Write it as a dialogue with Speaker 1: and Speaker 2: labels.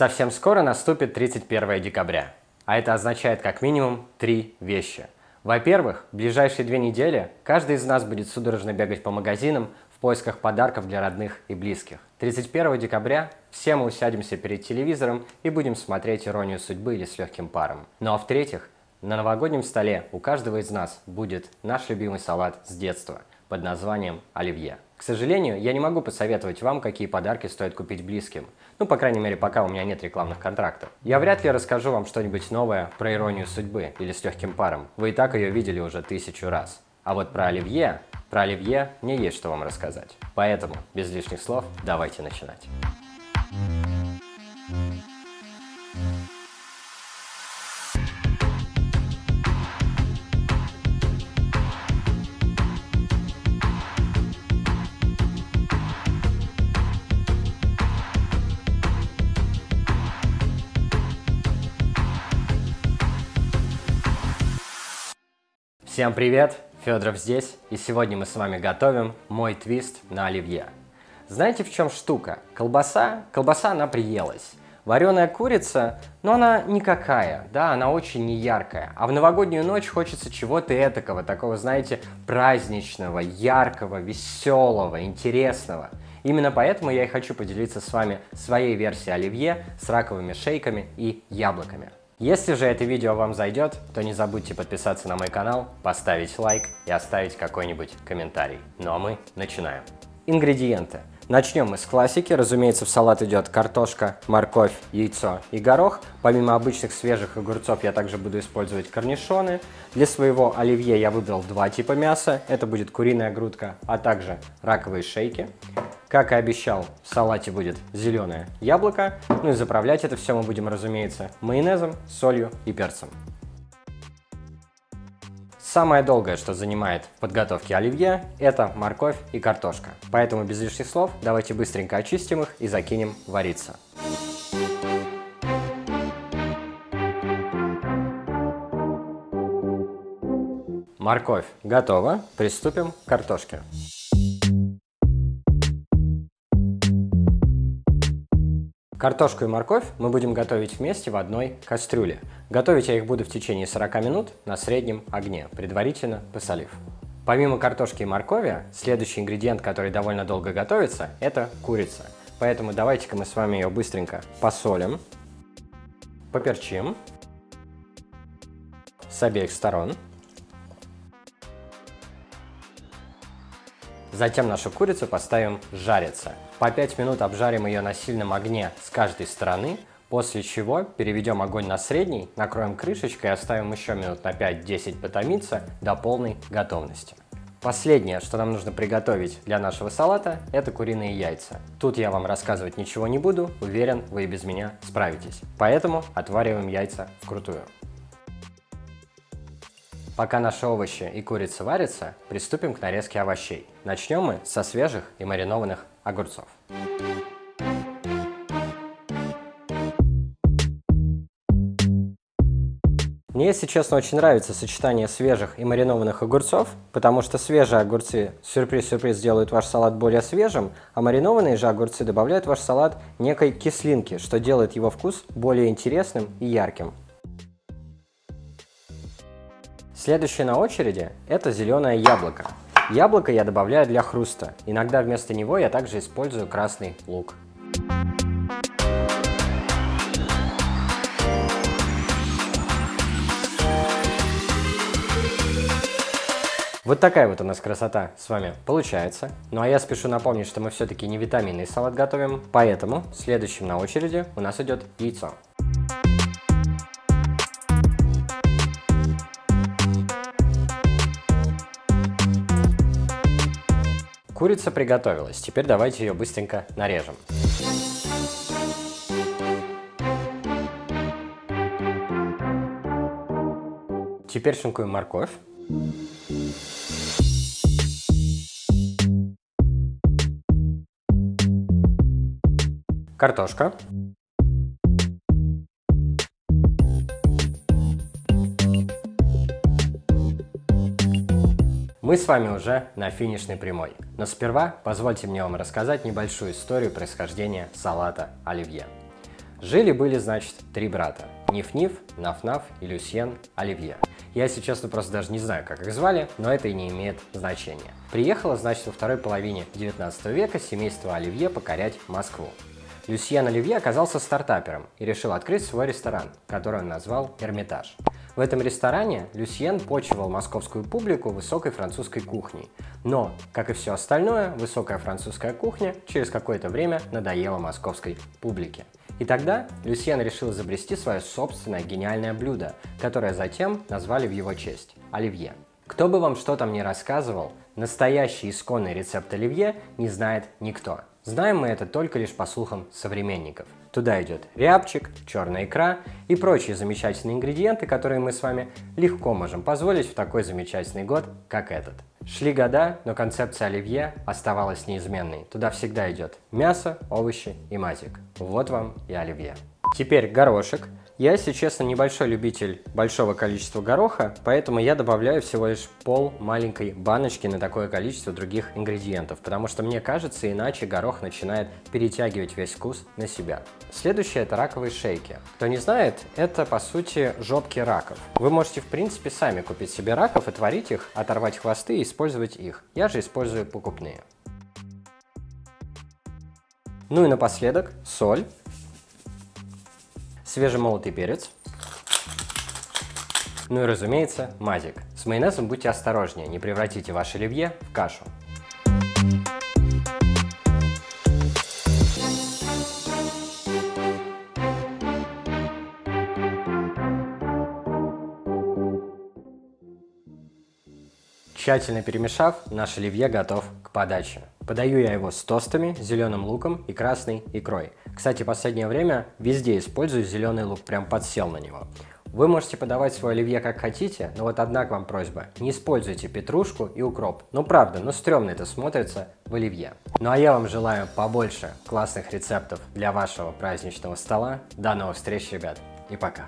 Speaker 1: Совсем скоро наступит 31 декабря, а это означает как минимум три вещи. Во-первых, в ближайшие две недели каждый из нас будет судорожно бегать по магазинам в поисках подарков для родных и близких. 31 декабря все мы усядемся перед телевизором и будем смотреть «Иронию судьбы» или «С легким паром». Ну а в-третьих, на новогоднем столе у каждого из нас будет наш любимый салат с детства под названием оливье. К сожалению, я не могу посоветовать вам, какие подарки стоит купить близким. Ну, по крайней мере, пока у меня нет рекламных контрактов. Я вряд ли расскажу вам что-нибудь новое про иронию судьбы или с легким паром. Вы и так ее видели уже тысячу раз. А вот про оливье, про оливье мне есть что вам рассказать. Поэтому, без лишних слов, давайте начинать. Всем привет! Федоров здесь, и сегодня мы с вами готовим мой твист на оливье. Знаете, в чем штука? Колбаса, колбаса, она приелась. Вареная курица, но она никакая, да, она очень неяркая. А в новогоднюю ночь хочется чего-то этакого, такого, знаете, праздничного, яркого, веселого, интересного. Именно поэтому я и хочу поделиться с вами своей версией оливье с раковыми шейками и яблоками. Если же это видео вам зайдет, то не забудьте подписаться на мой канал, поставить лайк и оставить какой-нибудь комментарий. Ну а мы начинаем. Ингредиенты. Начнем мы с классики. Разумеется, в салат идет картошка, морковь, яйцо и горох. Помимо обычных свежих огурцов я также буду использовать корнишоны. Для своего оливье я выбрал два типа мяса. Это будет куриная грудка, а также раковые шейки. Как и обещал, в салате будет зеленое яблоко. Ну и заправлять это все мы будем, разумеется, майонезом, солью и перцем. Самое долгое, что занимает в подготовке оливье, это морковь и картошка. Поэтому без лишних слов давайте быстренько очистим их и закинем вариться. Морковь готова, приступим к картошке. Картошку и морковь мы будем готовить вместе в одной кастрюле. Готовить я их буду в течение 40 минут на среднем огне, предварительно посолив. Помимо картошки и моркови, следующий ингредиент, который довольно долго готовится, это курица. Поэтому давайте-ка мы с вами ее быстренько посолим, поперчим с обеих сторон. Затем нашу курицу поставим жариться. По 5 минут обжарим ее на сильном огне с каждой стороны, после чего переведем огонь на средний, накроем крышечкой и оставим еще минут на 5-10 потомиться до полной готовности. Последнее, что нам нужно приготовить для нашего салата, это куриные яйца. Тут я вам рассказывать ничего не буду, уверен, вы и без меня справитесь. Поэтому отвариваем яйца вкрутую. Пока наши овощи и курица варятся, приступим к нарезке овощей. Начнем мы со свежих и маринованных огурцов. Мне, если честно, очень нравится сочетание свежих и маринованных огурцов, потому что свежие огурцы, сюрприз-сюрприз, сделают ваш салат более свежим, а маринованные же огурцы добавляют в ваш салат некой кислинки, что делает его вкус более интересным и ярким. Следующее на очереди – это зеленое яблоко. Яблоко я добавляю для хруста. Иногда вместо него я также использую красный лук. Вот такая вот у нас красота с вами получается. Ну а я спешу напомнить, что мы все-таки не витаминный салат готовим, поэтому следующим на очереди у нас идет яйцо. Курица приготовилась, теперь давайте ее быстренько нарежем. Теперь шинкуем морковь. Картошка. Мы с вами уже на финишной прямой. Но сперва позвольте мне вам рассказать небольшую историю происхождения салата оливье. Жили-были, значит, три брата. Ниф-Ниф, Наф-Наф и Люсьен Оливье. Я, если честно, просто даже не знаю, как их звали, но это и не имеет значения. Приехало, значит, во второй половине 19 века семейство Оливье покорять Москву. Люсьен Оливье оказался стартапером и решил открыть свой ресторан, который он назвал «Эрмитаж». В этом ресторане Люсьен почивал московскую публику высокой французской кухней. Но, как и все остальное, высокая французская кухня через какое-то время надоела московской публике. И тогда Люсьен решил изобрести свое собственное гениальное блюдо, которое затем назвали в его честь – оливье. Кто бы вам что там ни рассказывал, настоящий исконный рецепт оливье не знает никто. Знаем мы это только лишь по слухам современников. Туда идет рябчик, черная икра и прочие замечательные ингредиенты, которые мы с вами легко можем позволить в такой замечательный год, как этот. Шли года, но концепция оливье оставалась неизменной. Туда всегда идет мясо, овощи и мазик. Вот вам и оливье. Теперь горошек. Я, если честно, небольшой любитель большого количества гороха, поэтому я добавляю всего лишь пол маленькой баночки на такое количество других ингредиентов, потому что мне кажется, иначе горох начинает перетягивать весь вкус на себя. Следующее это раковые шейки. Кто не знает, это по сути жопки раков. Вы можете в принципе сами купить себе раков и творить их, оторвать хвосты и использовать их. Я же использую покупные. Ну и напоследок соль свежемолотый перец, ну и, разумеется, мазик. С майонезом будьте осторожнее, не превратите ваше оливье в кашу. Тщательно перемешав, наш оливье готов к подаче. Подаю я его с тостами, зеленым луком и красной икрой. Кстати, в последнее время везде использую зеленый лук, прям подсел на него. Вы можете подавать свой оливье как хотите, но вот одна к вам просьба. Не используйте петрушку и укроп. Ну правда, ну стрёмно это смотрится в оливье. Ну а я вам желаю побольше классных рецептов для вашего праздничного стола. До новых встреч, ребят, и пока.